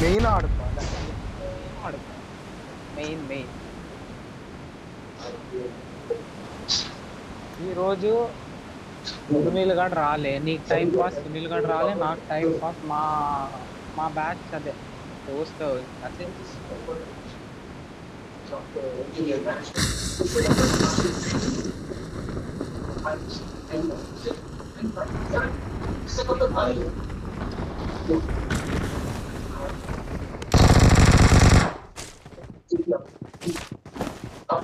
Main ఆడుకోవాలి ఆడుకో main main ఈరోజు సునీల్ గడ్ రాలే నీకు టైం పాస్ సునీల్ గడ్ రాలే నాకు టైం పాస్ మా మా బ్యాచ్ అదే దోస్త్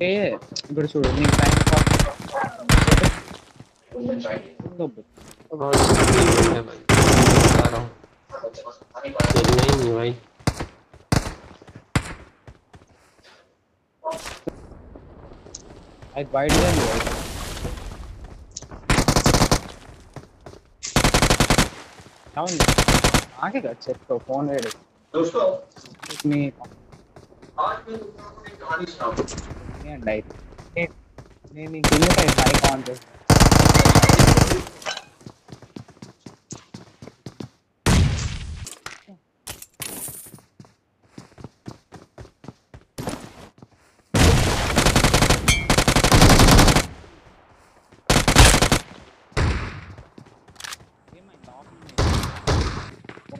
అంటే ఇప్పుడు చూడు నీకు టైం పాస్ और है भाई बता रहा हूँ खेलना ही नहीं भाई అది వైడ్ లేదు అవును నాకే కదా చెప్పు ఫోన్ వేడి दोस्तों మీ आज मैं तुम लोगों को एक कहानी सुनाऊंगा me and died. Hey, maybe give me a bike on this.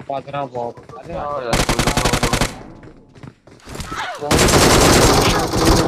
Padra Bob. Padra Bob.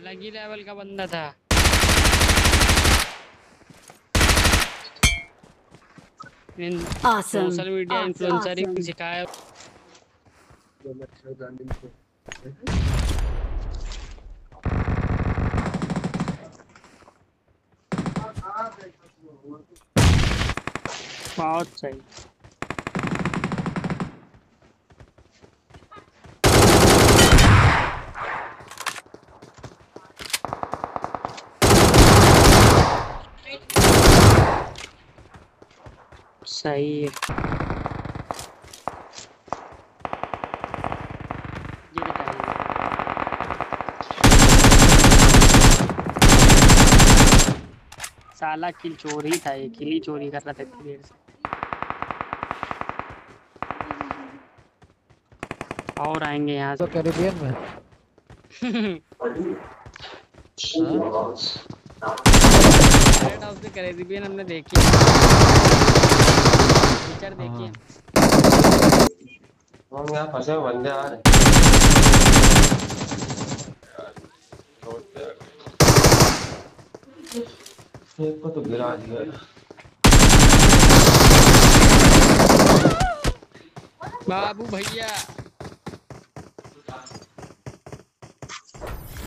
अलग ही लेवल का बंदा था। सोशल मीडिया इन्फ्लुएंसर ही सिखाया बहुत सही। सही है। साला किल चोरी था ये किल ही चोरी कर रहा था इतनी देर से। और आएँगे यहाँ तो से कैरिबियन में। रेड हाउस में कैरेबियन हमने देखी है पिक्चर देखी है हम यहाँ फंसे हुए बंदे आ रहे एक को तो गिरा दिया। बाबू भैया।